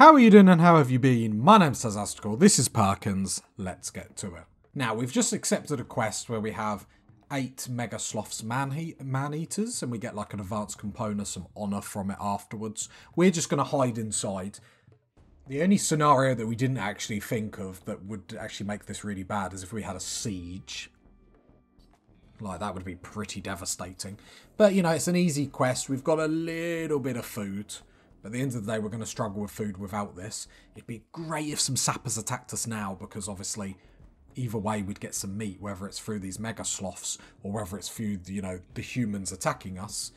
How are you doing and how have you been? My name's Tazastical, this is Perkins, let's get to it. Now, we've just accepted a quest where we have eight Mega Sloths man, he- man eaters and we get like an advanced component, some honour from it afterwards. We're just going to hide inside. The only scenario that we didn't actually think of that would actually make this really bad is if we had a siege. Like, that would be pretty devastating. But, you know, it's an easy quest. We've got a little bit of food. But at the end of the day, we're going to struggle with food without this. It'd be great if some sappers attacked us now, because obviously, either way, we'd get some meat, whether it's through these mega sloths or whether it's through, you know, the humans attacking us.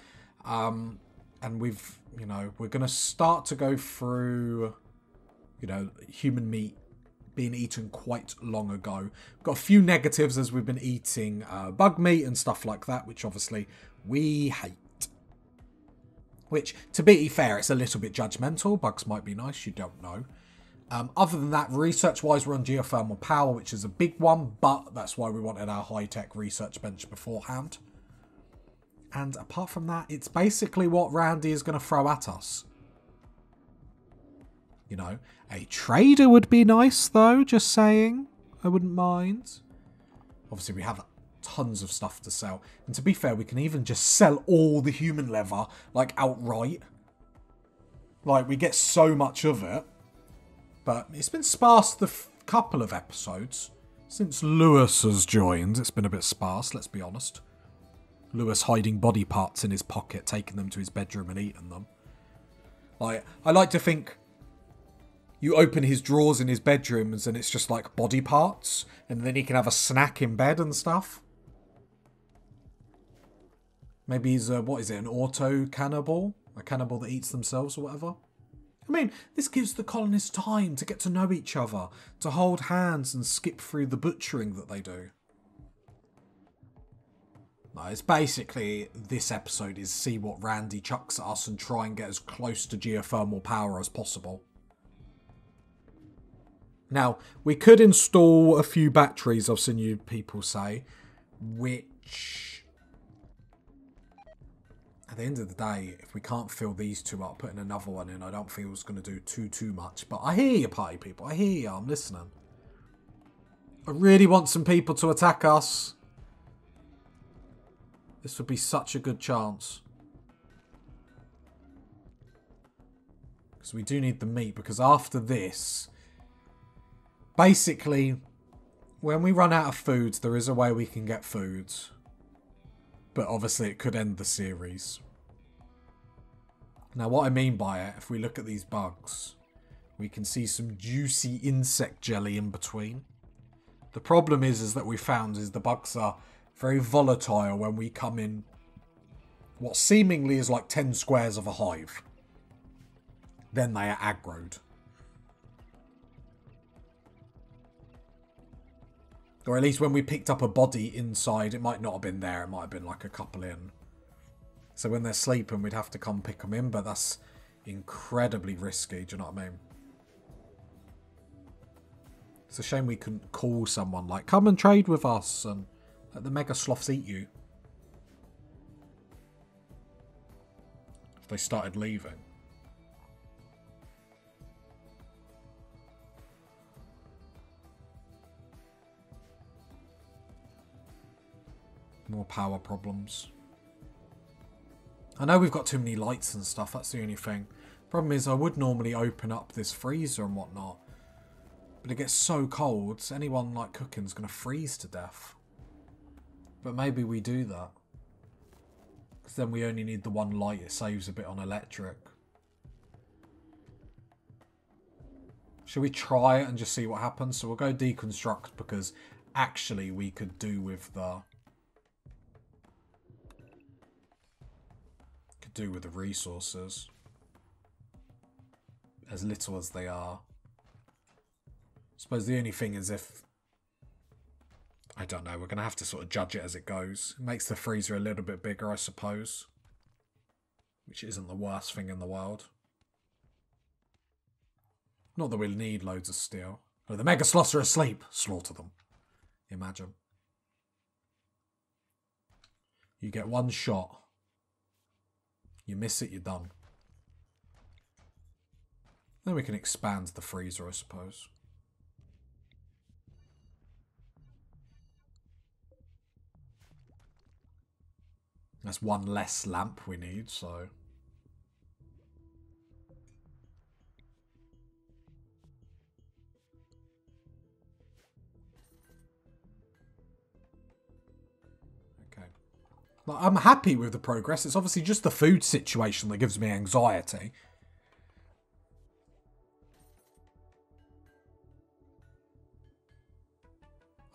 Um, and we've, you know, we're going to start to go through, you know, human meat being eaten quite long ago. We've got a few negatives as we've been eating uh, bug meat and stuff like that, which obviously we hate. Which, to be fair, it's a little bit judgmental. Bugs might be nice, you don't know. Um, other than that, research wise, we're on geothermal power, which is a big one, but that's why we wanted our high tech research bench beforehand. And apart from that, it's basically what Randy is going to throw at us. You know, a trader would be nice, though, just saying. I wouldn't mind. Obviously, we have tons of stuff to sell. And to be fair, we can even just sell all the human leather, like, outright. Like, we get so much of it. But it's been sparse the couple of episodes. Since Lewis has joined, it's been a bit sparse, let's be honest. Lewis hiding body parts in his pocket, taking them to his bedroom and eating them. Like, I like to think you open his drawers in his bedrooms and it's just like body parts, and then he can have a snack in bed and stuff. Maybe he's a, what is it, an auto cannibal? A cannibal that eats themselves or whatever? I mean, this gives the colonists time to get to know each other, to hold hands and skip through the butchering that they do. No, it's basically this episode is see what Randy chucks at us and try and get as close to geothermal power as possible. Now, we could install a few batteries, I've seen you people say, which, at the end of the day, if we can't fill these two up, putting another one in, I don't feel it's going to do too, too much. But I hear you, party people. I hear you. I'm listening. I really want some people to attack us. This would be such a good chance. Because we do need the meat, because after this basically, when we run out of foods, there is a way we can get foods. But obviously, it could end the series. Now, what I mean by it, if we look at these bugs, we can see some juicy insect jelly in between. The problem is, is that we found is the bugs are very volatile when we come in what seemingly is like 10 squares of a hive. Then they are aggroed. Or at least when we picked up a body inside, it might not have been there. It might have been like a couple in. So when they're sleeping, we'd have to come pick them in, but that's incredibly risky. Do you know what I mean? It's a shame we couldn't call someone like, come and trade with us and let the mega sloths eat you. If they started leaving. More power problems. I know we've got too many lights and stuff, that's the only thing. Problem is, I would normally open up this freezer and whatnot. But it gets so cold, anyone like cooking's going to freeze to death. But maybe we do that. Because then we only need the one light, it saves a bit on electric. Should we try it and just see what happens? So we'll go deconstruct because actually we could do with the do with the resources. As little as they are. I suppose the only thing is if... I don't know, we're going to have to sort of judge it as it goes. It makes the freezer a little bit bigger, I suppose. Which isn't the worst thing in the world. Not that we'll need loads of steel. Oh, the mega sloths are asleep. Slaughter them. Imagine. You get one shot. You miss it, you're done. Then we can expand the freezer, I suppose. That's one less lamp we need, so... Like, I'm happy with the progress. It's obviously just the food situation that gives me anxiety.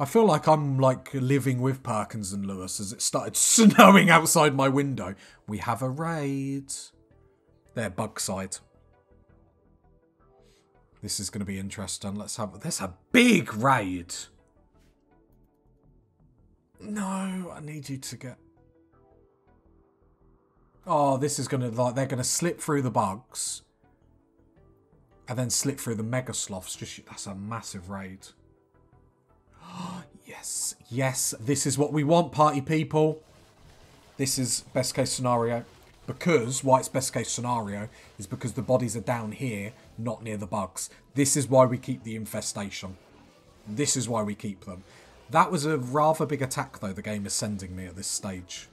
I feel like I'm like living with Perkins and Lewis as it started snowing outside my window. We have a raid. There, bug side. This is going to be interesting. Let's have. There's a big raid. No, I need you to get. Oh, this is going to like they're going to slip through the bugs, and then slip through the mega sloths. Just that's a massive raid. yes, yes, this is what we want, party people. This is best case scenario. Because why it's best case scenario is because the bodies are down here, not near the bugs. This is why we keep the infestation. This is why we keep them. That was a rather big attack, though, the game is sending me at this stage.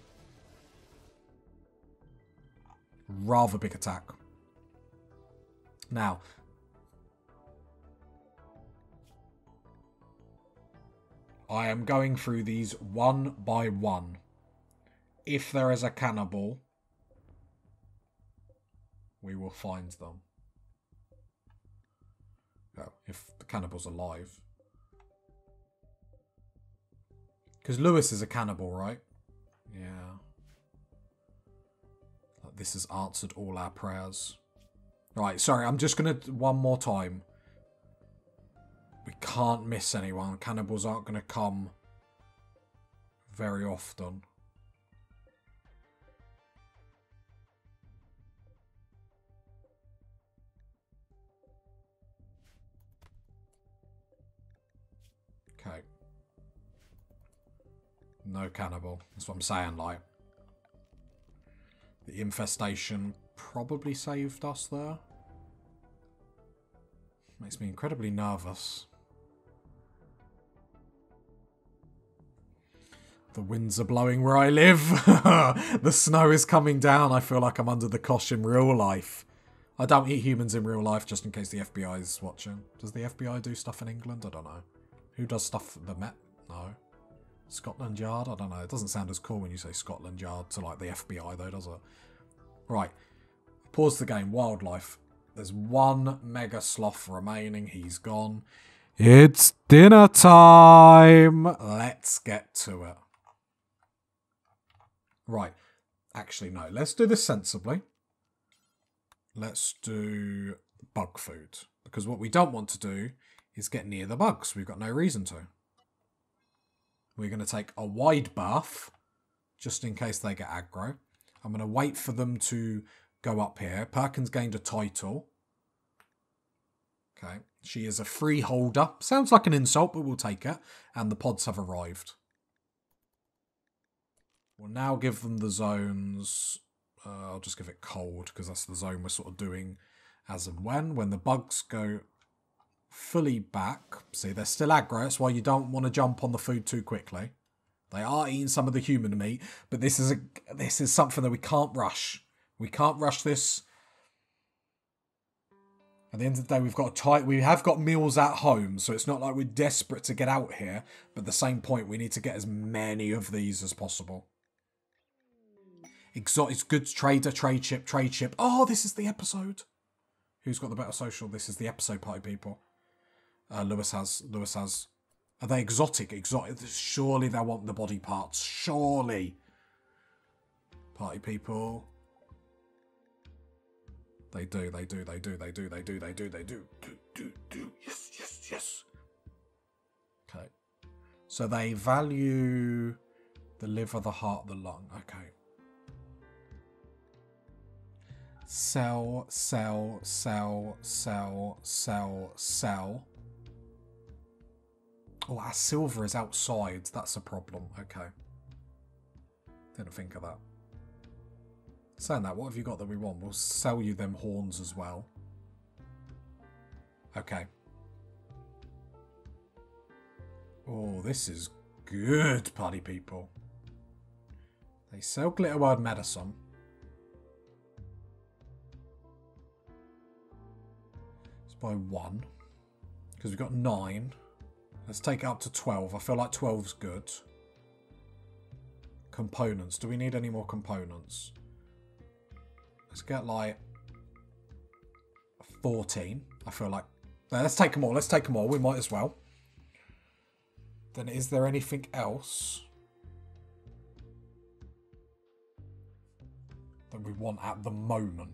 Rather big attack. Now, I am going through these one by one. If there is a cannibal, we will find them. No, if the cannibal's alive. Because Lewis is a cannibal, right? Yeah. This has answered all our prayers. Right, sorry, I'm just going to... One more time. We can't miss anyone. Cannibals aren't going to come very often. Okay. No cannibal. That's what I'm saying, like. The infestation probably saved us there. Makes me incredibly nervous. The winds are blowing where I live. the snow is coming down. I feel like I'm under the cosh in real life. I don't eat humans in real life just in case the FBI is watching. Does the FBI do stuff in England? I don't know. Who does stuff the Met? No. Scotland Yard? I don't know. It doesn't sound as cool when you say Scotland Yard to like the FBI though, does it? Right. Pause the game. Wildlife. There's one mega sloth remaining. He's gone. It's dinner time. Let's get to it. Right. Actually, no. Let's do this sensibly. Let's do bug food. Because what we don't want to do is get near the bugs. We've got no reason to. We're going to take a wide bath, just in case they get aggro. I'm going to wait for them to go up here. Perkins gained a title. Okay. She is a freeholder. Sounds like an insult, but we'll take it. And the pods have arrived. We'll now give them the zones. Uh, I'll just give it cold because that's the zone we're sort of doing as and when. When the bugs go fully back, see, they're still aggro. That's why you don't want to jump on the food too quickly. They are eating some of the human meat, but this is a this is something that we can't rush. We can't rush this. At the end of the day, we've got a tight. We have got meals at home, so it's not like we're desperate to get out here. But at the same point, we need to get as many of these as possible. Exotic goods trader, trade ship, trade ship. Oh, this is the episode. Who's got the better social? This is the episode, party people. Uh, Lewis has. Lewis has. Are they exotic? Exotic. Surely they want the body parts. Surely. Party people. They do, they do, they do, they do, they do, they do, they do. Do, do, do. Yes, yes, yes. Okay. So they value the liver, the heart, the lung. Okay. Sell, sell, sell, sell, sell, sell. Oh, our silver is outside. That's a problem. Okay. Didn't think of that. Saying that, what have you got that we want? We'll sell you them horns as well. Okay. Oh, this is good, party people. They sell glitterworld medicine. It's by one. Because we've got nine. Let's take it up to 12. I feel like 12's good. Components. Do we need any more components? Let's get like 14. I feel like... Let's take them all. Let's take them all. We might as well. Then is there anything else that we want at the moment?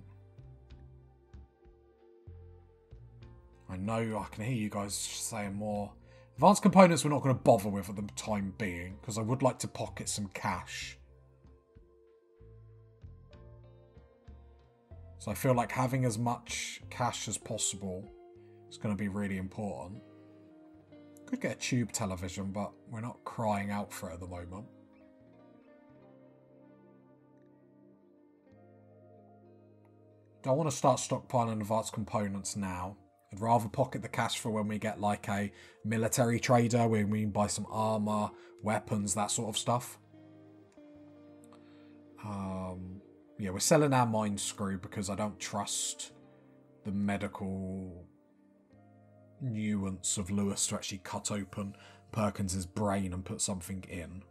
I know I can hear you guys saying more. Advanced components we're not going to bother with for the time being, because I would like to pocket some cash. So I feel like having as much cash as possible is going to be really important. Could get a tube television, but we're not crying out for it at the moment. Don't want to start stockpiling advanced components now. I'd rather pocket the cash for when we get like a military trader, when we buy some armor, weapons, that sort of stuff. Um, yeah, we're selling our mind screw because I don't trust the medical nuance of Lewis to actually cut open Perkins's brain and put something in.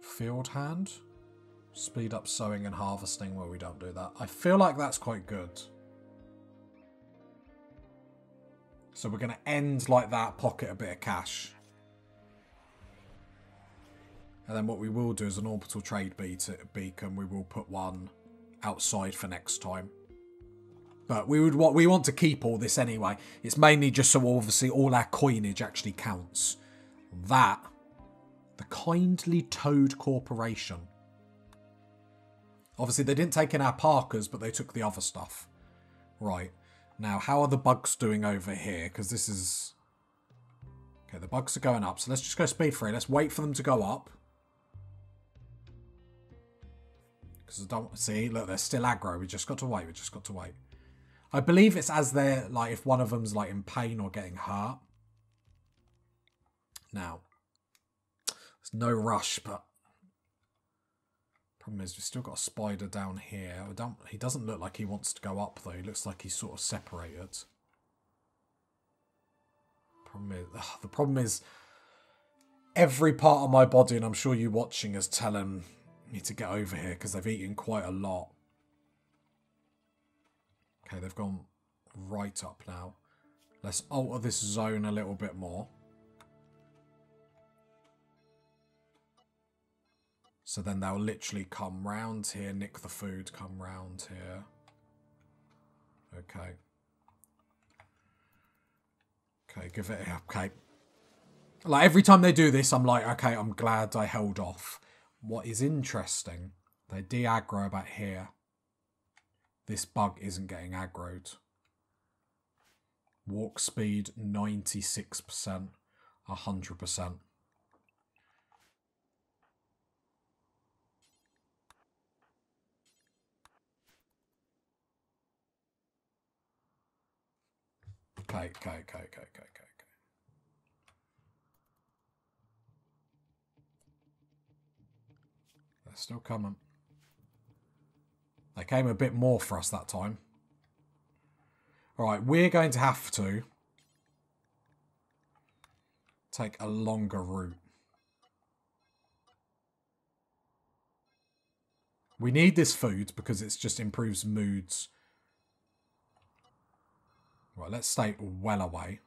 Field hand? Speed up sowing and harvesting where we don't do that. I feel like that's quite good. So we're going to end like that, pocket a bit of cash. And then what we will do is an orbital trade beacon. We will put one outside for next time. But we would what we want to keep all this anyway. It's mainly just so obviously all our coinage actually counts. That the Kindly Toad Corporation Obviously, they didn't take in our Parkers, but they took the other stuff. Right. Now, how are the bugs doing over here? Because this is... Okay, the bugs are going up. So let's just go speed free. Let's wait for them to go up. Because I don't... See, look, they're still aggro. We just got to wait. We just got to wait. I believe it's as they're, like, if one of them's, like, in pain or getting hurt. Now, there's no rush, but Problem is, we've still got a spider down here. I don't, he doesn't look like he wants to go up, though. He looks like he's sort of separated. Problem is, ugh, the problem is, every part of my body, and I'm sure you watching, is telling me to get over here because they've eaten quite a lot. Okay, they've gone right up now. Let's alter this zone a little bit more. So then they'll literally come round here, nick the food, come round here. Okay. Okay, give it, okay. Like every time they do this, I'm like, okay, I'm glad I held off. What is interesting, they de-aggro about here. This bug isn't getting aggroed. Walk speed, 96%, 100%. Okay, okay, okay, okay, okay, okay. They're still coming. They came a bit more for us that time. Alright, we're going to have to take a longer route. We need this food because it just improves moods Right, let's stay well away.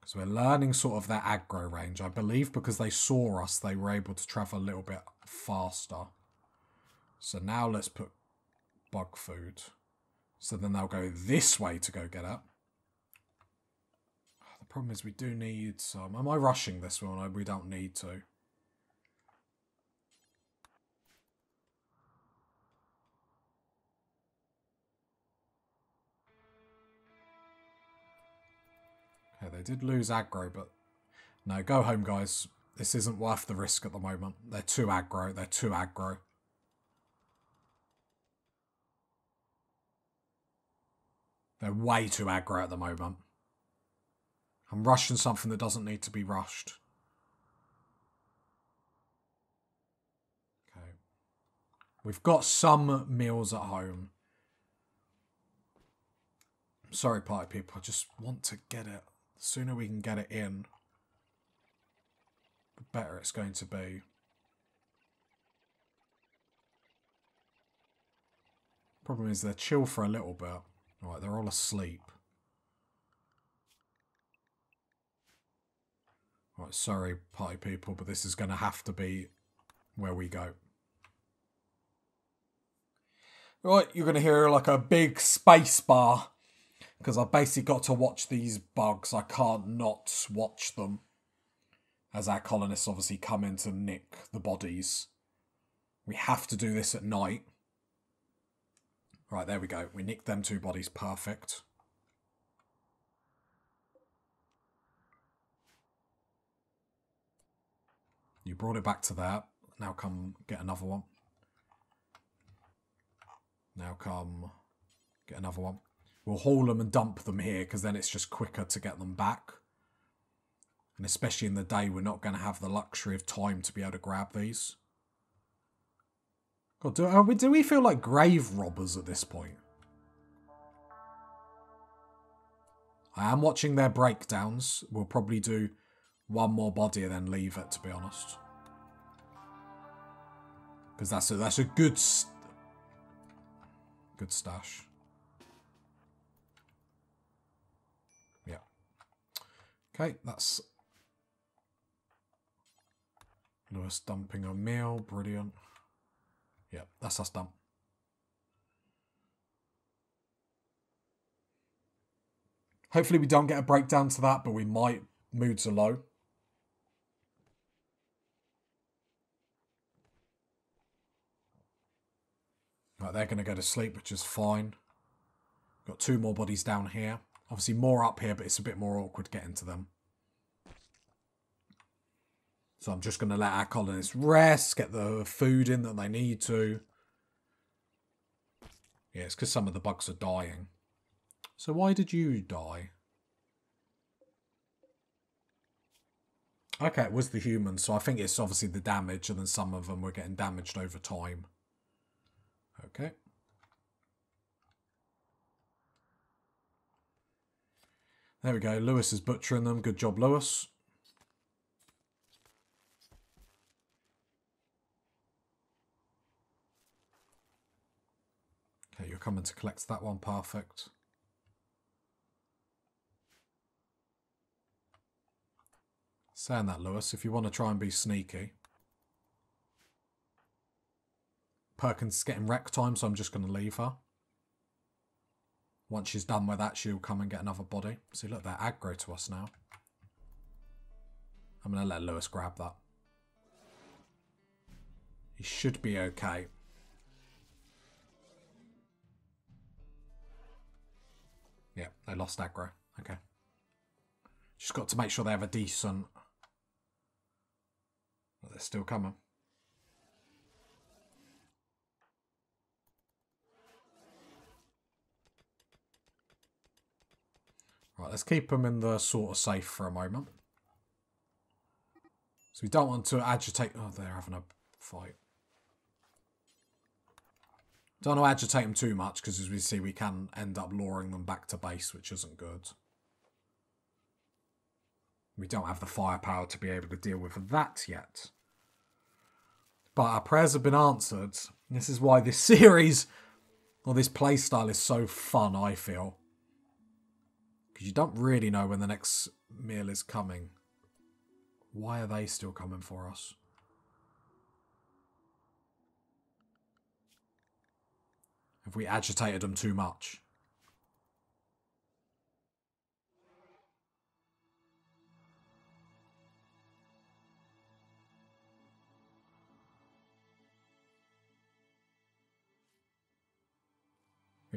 Because we're learning sort of their aggro range. I believe because they saw us, they were able to travel a little bit faster. So now let's put bug food. So then they'll go this way to go get it. The problem is we do need some. Am I rushing this one? We don't need to. Yeah, they did lose aggro, but no, go home, guys. This isn't worth the risk at the moment. They're too aggro. They're too aggro. They're way too aggro at the moment. I'm rushing something that doesn't need to be rushed. Okay. We've got some meals at home. sorry, party people. I just want to get it. The sooner we can get it in, the better it's going to be. Problem is they're chill for a little bit. Alright, they're all asleep. Right, sorry, party people, but this is going to have to be where we go. Right, you're going to hear like a big space bar because I've basically got to watch these bugs. I can't not watch them as our colonists obviously come in to nick the bodies. We have to do this at night. Right, there we go. We nicked them two bodies. Perfect. You brought it back to that. Now come get another one. Now come get another one. We'll haul them and dump them here because then it's just quicker to get them back. And especially in the day, we're not going to have the luxury of time to be able to grab these. God, do, uh, we, do we feel like grave robbers at this point? I am watching their breakdowns. We'll probably do one more body and then leave it, to be honest. Because that's a, that's a good, st good stash. Okay, that's Lewis dumping a meal. Brilliant. Yeah, that's us done. Hopefully we don't get a breakdown to that, but we might. Moods are low. Right, they're going to go to sleep, which is fine. Got two more bodies down here. Obviously more up here, but it's a bit more awkward getting to them. So I'm just going to let our colonists rest, get the food in that they need to. Yeah, it's because some of the bugs are dying. So why did you die? Okay, it was the humans, so I think it's obviously the damage, and then some of them were getting damaged over time. Okay. There we go. Lewis is butchering them. Good job, Lewis. Okay, you're coming to collect that one. Perfect. Saying that, Lewis, if you want to try and be sneaky. Perkins is getting rec time, so I'm just going to leave her. Once she's done with that, she'll come and get another body. See, look, they're aggro to us now. I'm going to let Lewis grab that. He should be okay. Yeah, they lost aggro. Okay. Just got to make sure they have a decent... But they're still coming. Right, let's keep them in the sort of safe for a moment. So we don't want to agitate... Oh, they're having a fight. Don't want to agitate them too much because as we see we can end up luring them back to base which isn't good. We don't have the firepower to be able to deal with that yet. But our prayers have been answered. This is why this series or this playstyle is so fun, I feel. Because you don't really know when the next meal is coming. Why are they still coming for us? Have we agitated them too much?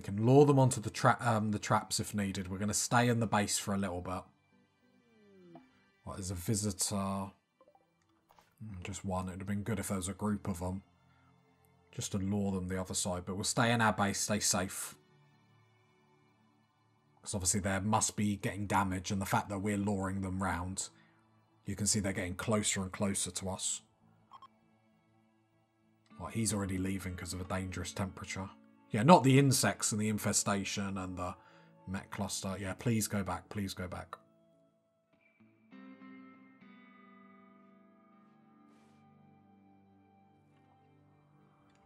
We can lure them onto the, tra um, the traps if needed. We're going to stay in the base for a little bit. What, there's a visitor. Hmm, just one. It would have been good if there was a group of them just to lure them the other side. But we'll stay in our base, stay safe. Because obviously they must be getting damage, and the fact that we're luring them round, you can see they're getting closer and closer to us. Well, he's already leaving because of a dangerous temperature. Yeah, not the insects and the infestation and the mech cluster. Yeah, please go back. Please go back.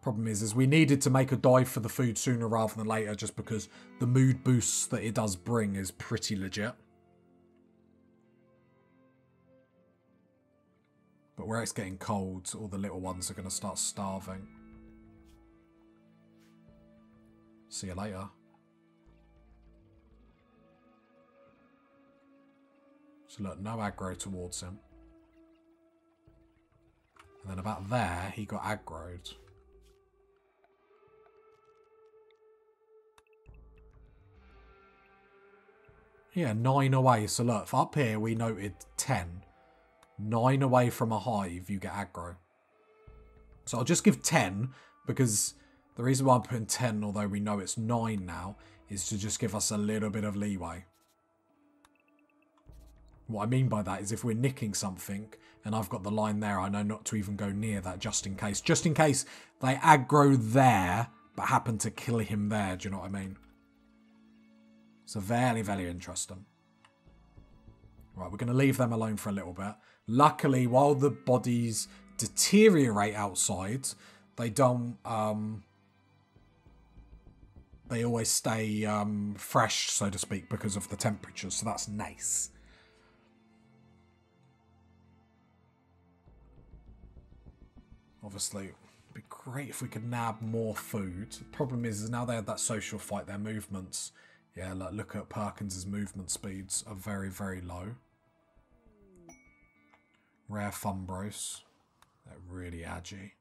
Problem is, is we needed to make a dive for the food sooner rather than later just because the mood boosts that it does bring is pretty legit. But where it's getting cold, all the little ones are going to start starving. See you later. So look, no aggro towards him. And then about there, he got aggroed. Yeah, nine away. So look, up here we noted 10. Nine away from a hive, you get aggro. So I'll just give 10 because the reason why I'm putting 10, although we know it's 9 now, is to just give us a little bit of leeway. What I mean by that is if we're nicking something and I've got the line there, I know not to even go near that just in case. Just in case they aggro there but happen to kill him there, do you know what I mean? So very, very interesting. Right, we're going to leave them alone for a little bit. Luckily, while the bodies deteriorate outside, they don't... Um, they always stay um, fresh, so to speak, because of the temperature. So that's nice. Obviously, it'd be great if we could nab more food. The problem is, is now they had that social fight, their movements yeah, look, look at Perkins's movement speeds are very, very low. Rare Fumbros. They're really agi.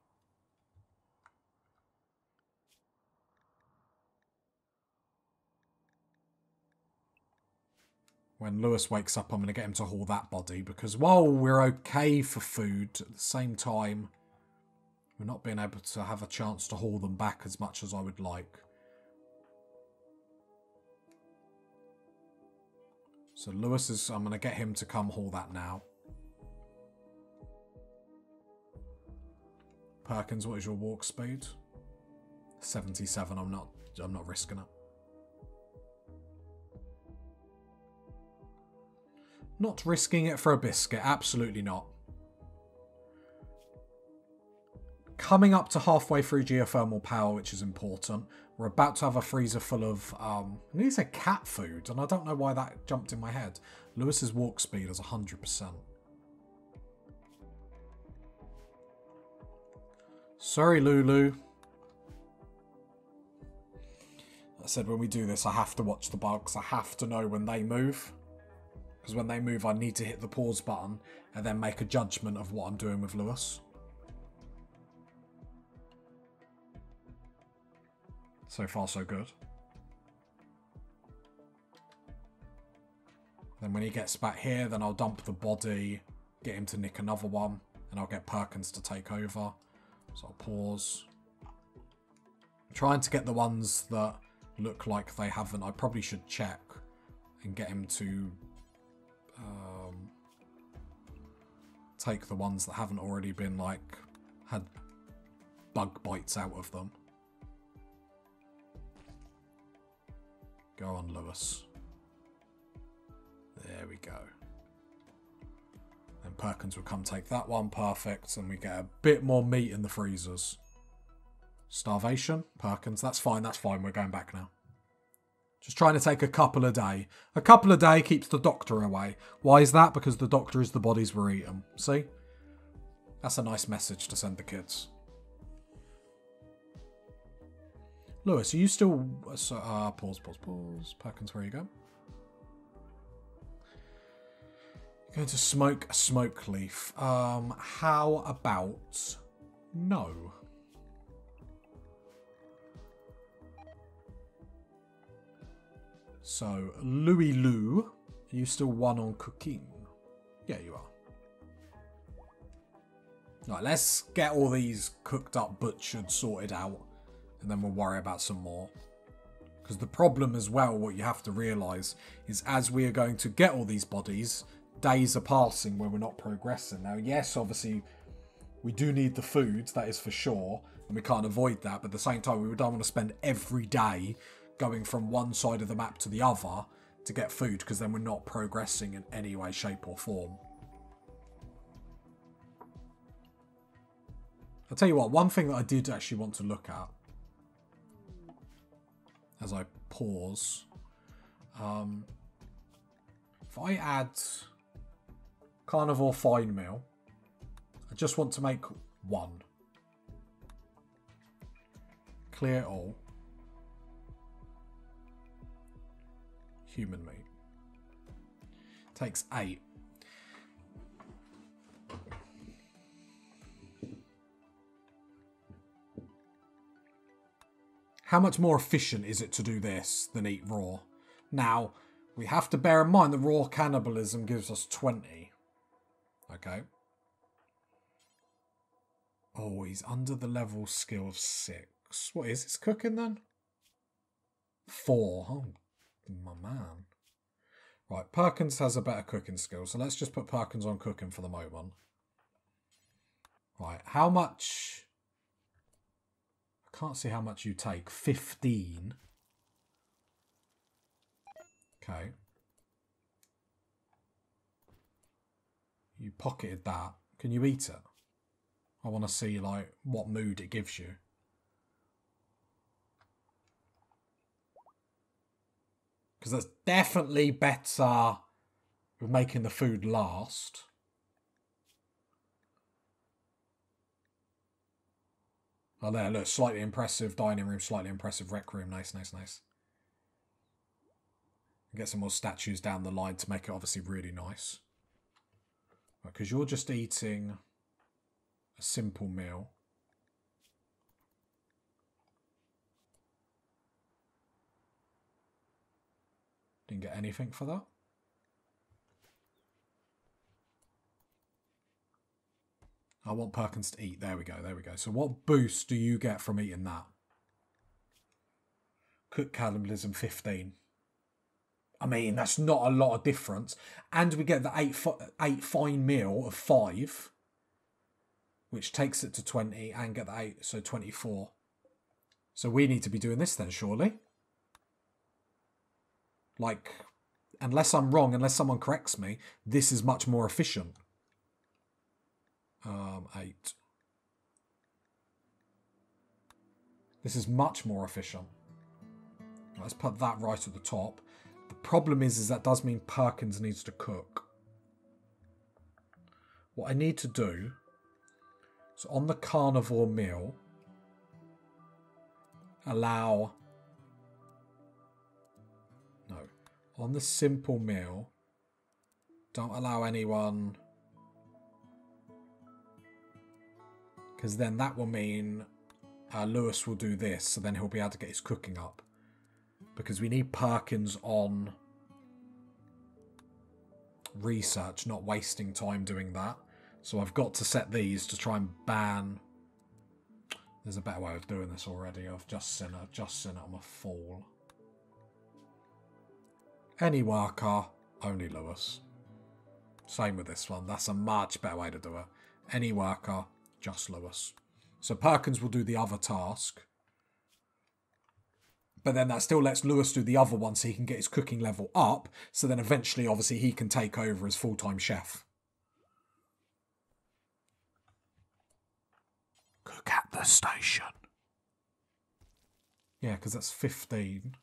When Lewis wakes up, I'm going to get him to haul that body because while we're okay for food, at the same time, we're not being able to have a chance to haul them back as much as I would like. So Lewis is, I'm going to get him to come haul that now. Perkins, what is your walk speed? 77, I'm not, I'm not risking it. Not risking it for a biscuit, absolutely not. Coming up to halfway through geothermal power, which is important. We're about to have a freezer full of, um, I need to say cat food, and I don't know why that jumped in my head. Lewis's walk speed is 100%. Sorry, Lulu. I said when we do this, I have to watch the bugs. I have to know when they move. Because when they move, I need to hit the pause button and then make a judgment of what I'm doing with Lewis. So far, so good. Then when he gets back here, then I'll dump the body, get him to nick another one, and I'll get Perkins to take over. So I'll pause. I'm trying to get the ones that look like they haven't. I probably should check and get him to take the ones that haven't already been like had bug bites out of them. Go on, Lewis. There we go. And Perkins will come take that one. Perfect. And we get a bit more meat in the freezers. Starvation. Perkins. That's fine. That's fine. We're going back now. Just trying to take a couple a day. A couple a day keeps the doctor away. Why is that? Because the doctor is the bodies we're eating. See? That's a nice message to send the kids. Lewis, are you still... So, uh, pause, pause, pause. Perkins, where you go? Going to smoke a smoke leaf. Um, how about no? So, Lewis Lou, are you still one on cooking? Yeah, you are. Right, let's get all these cooked up, butchered, sorted out and then we'll worry about some more. Because the problem as well, what you have to realise is as we are going to get all these bodies, days are passing where we're not progressing. Now, yes, obviously, we do need the food, that is for sure, and we can't avoid that. But at the same time, we don't want to spend every day going from one side of the map to the other to get food because then we're not progressing in any way, shape, or form. I'll tell you what, one thing that I did actually want to look at as I pause. Um, if I add carnivore fine meal, I just want to make one. Clear all. Human meat. Takes eight. How much more efficient is it to do this than eat raw? Now, we have to bear in mind that raw cannibalism gives us 20. Okay. Oh, he's under the level skill of 6. What is his cooking then? 4. Oh, my man. Right, Perkins has a better cooking skill, so let's just put Perkins on cooking for the moment. Right, how much I can't see how much you take. 15. Okay. You pocketed that. Can you eat it? I want to see like what mood it gives you. Because that's definitely better with making the food last. Oh, there, look, slightly impressive dining room, slightly impressive rec room. Nice, nice, nice. Get some more statues down the line to make it obviously really nice. Because you're just eating a simple meal. Didn't get anything for that. I want Perkins to eat. There we go. There we go. So what boost do you get from eating that? Cook cannibalism 15. I mean, that's not a lot of difference. And we get the eight, eight fine meal of five, which takes it to 20, and get the eight, so 24. So we need to be doing this then, surely. Like, unless I'm wrong, unless someone corrects me, this is much more efficient um, 8. This is much more efficient. Let's put that right at the top. The problem is, is that does mean Perkins needs to cook. What I need to do, so on the carnivore meal, allow, on the simple meal, don't allow anyone because then that will mean uh, Lewis will do this, so then he'll be able to get his cooking up. Because we need Perkins on research, not wasting time doing that. So I've got to set these to try and ban. There's a better way of doing this already. I've just seen it. Just seen it. I'm a fool. Any worker, only Lewis. Same with this one. That's a much better way to do it. Any worker, just Lewis. So Perkins will do the other task. But then that still lets Lewis do the other one so he can get his cooking level up. So then eventually, obviously, he can take over as full time chef. Cook at the station. Yeah, because that's 15.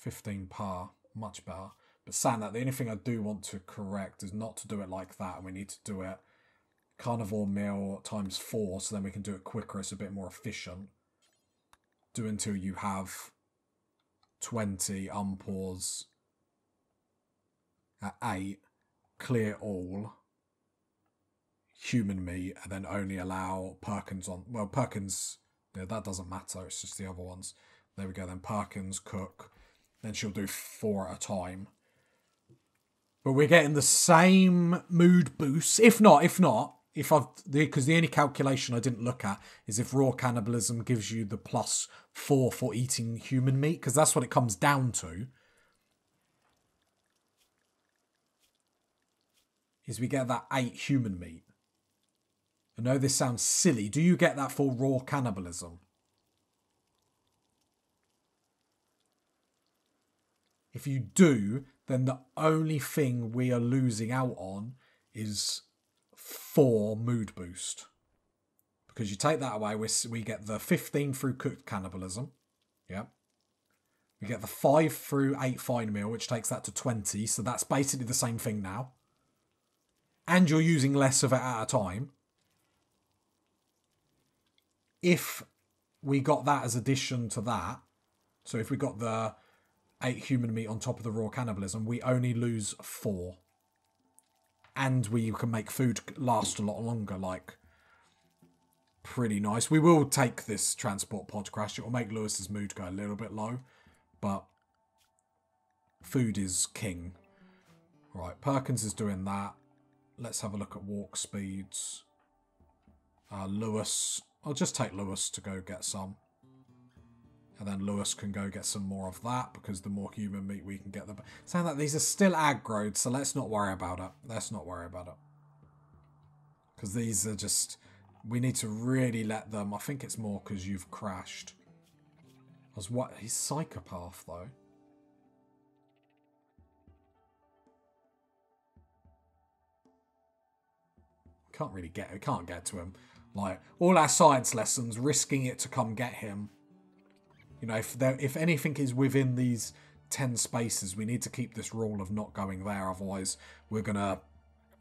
15 par. Much better. But saying that, the only thing I do want to correct is not to do it like that. And we need to do it carnivore meal times four, so then we can do it quicker. It's a bit more efficient. Do until you have 20 unpause at 8, clear all, human meat, and then only allow Perkins on. Well, Perkins, yeah, that doesn't matter. It's just the other ones. There we go. Then Perkins, cook. Then she'll do four at a time. But we're getting the same mood boost. If not, if not, if I've because the, the only calculation I didn't look at is if raw cannibalism gives you the plus four for eating human meat because that's what it comes down to. Is we get that eight human meat. I know this sounds silly. Do you get that for raw cannibalism? If you do, then the only thing we are losing out on is four mood boost. Because you take that away, we, we get the 15 through cooked cannibalism. Yeah. We get the 5 through 8 fine meal, which takes that to 20. So that's basically the same thing now. And you're using less of it at a time. If we got that as addition to that, so if we got the 8 human meat on top of the raw cannibalism, we only lose 4 and we can make food last a lot longer. Like, pretty nice. We will take this transport pod crash. It will make Lewis's mood go a little bit low, but food is king. Right, Perkins is doing that. Let's have a look at walk speeds. Uh, Lewis, I'll just take Lewis to go get some. And then Lewis can go get some more of that because the more human meat we can get, the Saying that these are still aggroed, so let's not worry about it. Let's not worry about it. Because these are just... We need to really let them... I think it's more because you've crashed. As what? He's psychopath, though. Can't really get... We can't get to him. Like, all our science lessons, risking it to come get him you know, if there, if anything is within these 10 spaces, we need to keep this rule of not going there. Otherwise, we're to...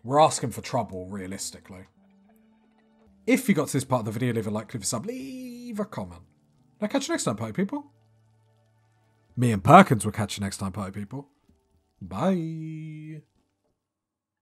We're asking for trouble, realistically. If you got to this part of the video, leave a like, leave a sub, leave a comment. I'll catch you next time, party people. Me and Perkins will catch you next time, party people. Bye.